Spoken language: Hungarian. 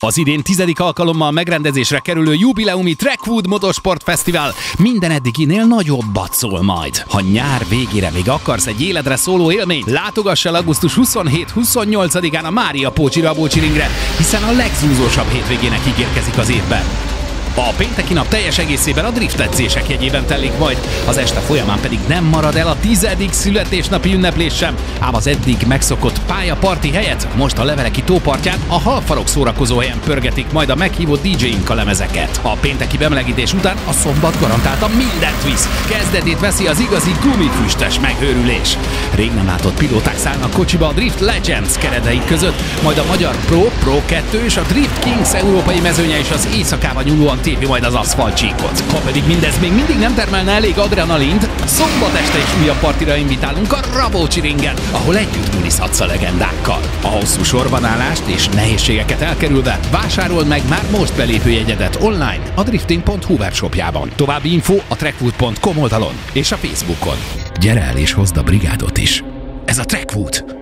Az idén tizedik alkalommal megrendezésre kerülő jubileumi Trackwood Motorsport Fesztivál minden eddiginél nagyobbat szól majd. Ha nyár végére még akarsz egy életre szóló élményt, látogass el augusztus 27-28-án a Mária Pócsi Rabócsi ringre, hiszen a legzúzósabb hétvégének ígérkezik az évben. A pénteki nap teljes egészében a drift edzések jegyében telik majd, az este folyamán pedig nem marad el a tizedik születésnapi ünneplés sem, ám az eddig megszokott pályaparti helyet most a leveleki tópartján a halfarok szórakozó helyen pörgetik majd a meghívott DJ-ink a lemezeket. A pénteki bemelegítés után a szombat garantáltan mindent visz. Kezdetét veszi az igazi gumifüstes megőrülés. Rég nem látott pilóták szállnak kocsiba a Drift Legends keredei között, majd a magyar Pro, Pro 2 és a Drift Kings európai mezőnye is az éjszakában nyúlóan tépi majd az aszfaltcsíkot. Ha pedig mindez még mindig nem termelne elég adrenalint, szombat este is újabb partira invitálunk a Rabócsi ringen, ahol együtt muliszhatsz a legendákkal. A hosszú sorbanállást és nehézségeket elkerülve vásárold meg már most belépő jegyedet online a drifting.hu webshopjában. További info a trackwood.com oldalon és a Facebookon. Gyere el és hozd a brigádot is! Ez a Trackwood!